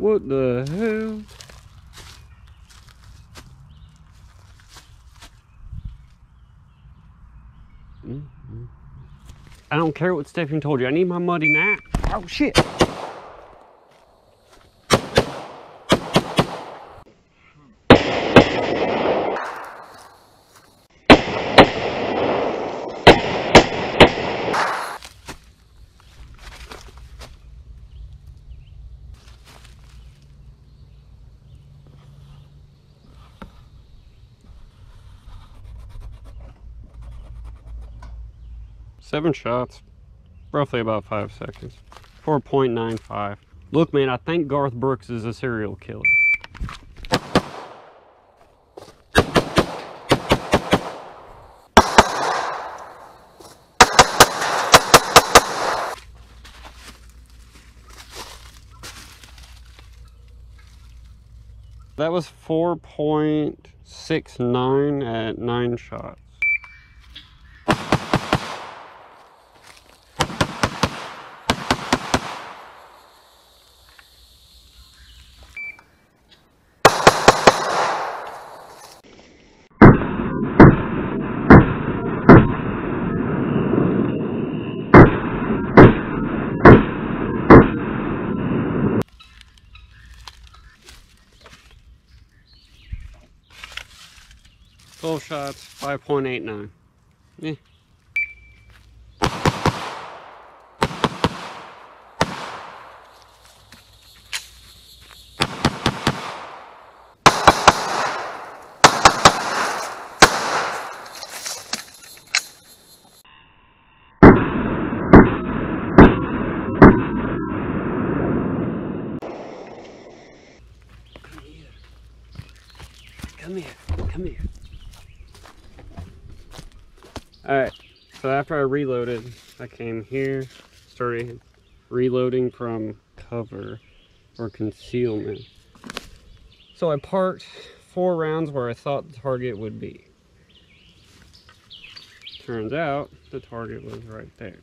What the hell? I don't care what Stephen told you. I need my muddy knife. Oh shit. Seven shots, roughly about five seconds. 4.95. Look, man, I think Garth Brooks is a serial killer. That was 4.69 at nine shots. Twelve shots, 5.89. Eh. Come here, come here. Alright, so after I reloaded, I came here, started reloading from cover or concealment. So I parked four rounds where I thought the target would be. Turns out the target was right there.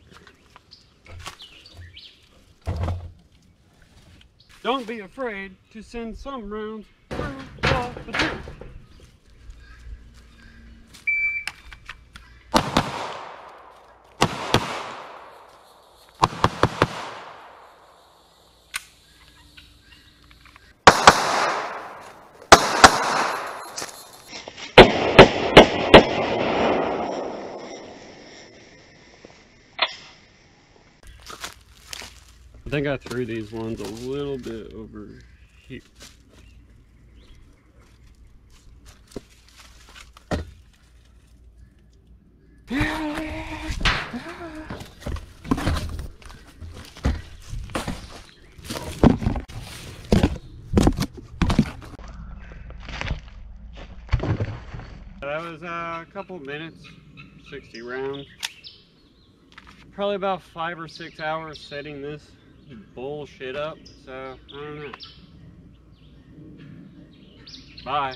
Don't be afraid to send some rounds through the tree. I think I threw these ones a little bit over here. That was uh, a couple minutes, 60 rounds. Probably about five or six hours setting this bullshit up. So, I don't know. Bye.